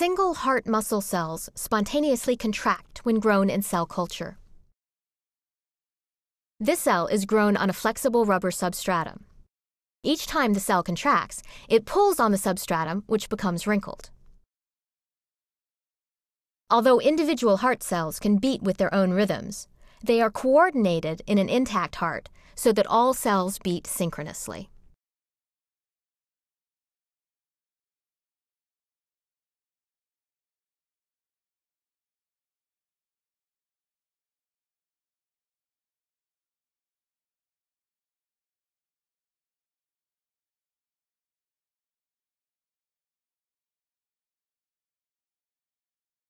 Single heart muscle cells spontaneously contract when grown in cell culture. This cell is grown on a flexible rubber substratum. Each time the cell contracts, it pulls on the substratum, which becomes wrinkled. Although individual heart cells can beat with their own rhythms, they are coordinated in an intact heart so that all cells beat synchronously.